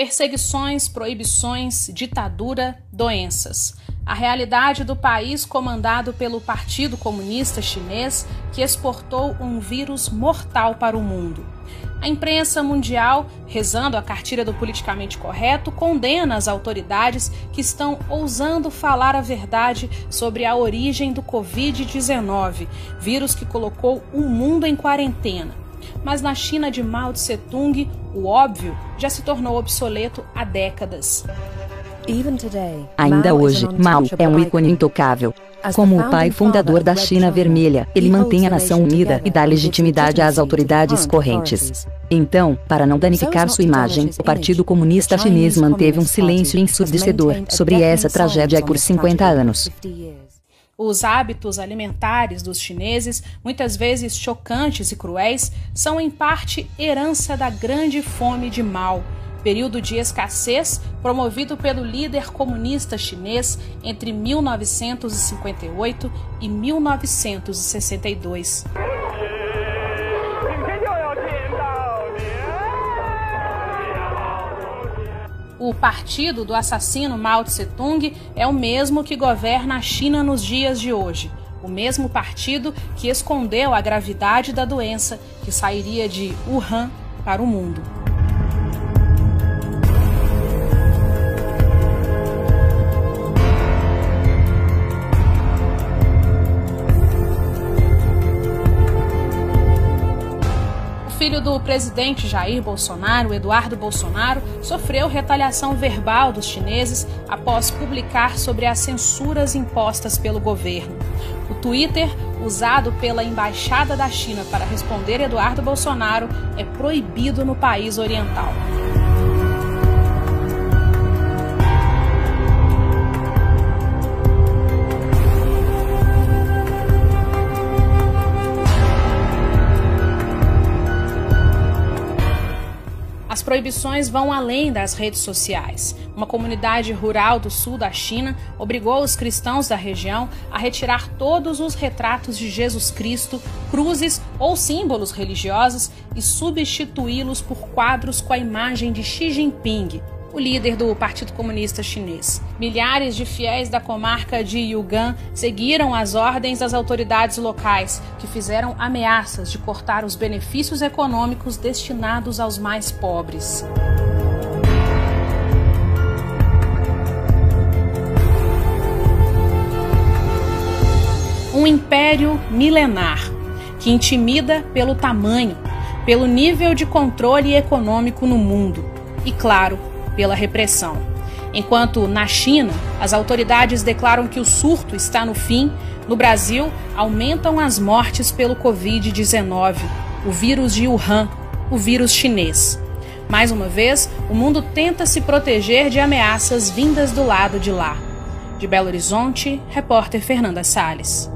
Perseguições, proibições, ditadura, doenças. A realidade do país comandado pelo Partido Comunista Chinês, que exportou um vírus mortal para o mundo. A imprensa mundial, rezando a cartilha do politicamente correto, condena as autoridades que estão ousando falar a verdade sobre a origem do Covid-19, vírus que colocou o mundo em quarentena mas na China de Mao Tse-tung, o óbvio já se tornou obsoleto há décadas. Ainda hoje, Mao é um ícone intocável. Como o pai fundador da China Vermelha, ele mantém a nação unida e dá legitimidade às autoridades correntes. Então, para não danificar sua imagem, o Partido Comunista Chinês manteve um silêncio ensurdecedor sobre essa tragédia por 50 anos. Os hábitos alimentares dos chineses, muitas vezes chocantes e cruéis, são em parte herança da grande fome de Mao, período de escassez promovido pelo líder comunista chinês entre 1958 e 1962. O partido do assassino Mao Tse-tung é o mesmo que governa a China nos dias de hoje. O mesmo partido que escondeu a gravidade da doença que sairia de Wuhan para o mundo. Filho do presidente Jair Bolsonaro, Eduardo Bolsonaro, sofreu retaliação verbal dos chineses após publicar sobre as censuras impostas pelo governo. O Twitter, usado pela embaixada da China para responder Eduardo Bolsonaro, é proibido no país oriental. As proibições vão além das redes sociais. Uma comunidade rural do sul da China obrigou os cristãos da região a retirar todos os retratos de Jesus Cristo, cruzes ou símbolos religiosos e substituí-los por quadros com a imagem de Xi Jinping, o líder do Partido Comunista Chinês. Milhares de fiéis da comarca de Yugan seguiram as ordens das autoridades locais, que fizeram ameaças de cortar os benefícios econômicos destinados aos mais pobres. Um império milenar que intimida pelo tamanho, pelo nível de controle econômico no mundo e, claro, pela repressão. Enquanto na China, as autoridades declaram que o surto está no fim, no Brasil, aumentam as mortes pelo Covid-19, o vírus de Wuhan, o vírus chinês. Mais uma vez, o mundo tenta se proteger de ameaças vindas do lado de lá. De Belo Horizonte, repórter Fernanda Salles.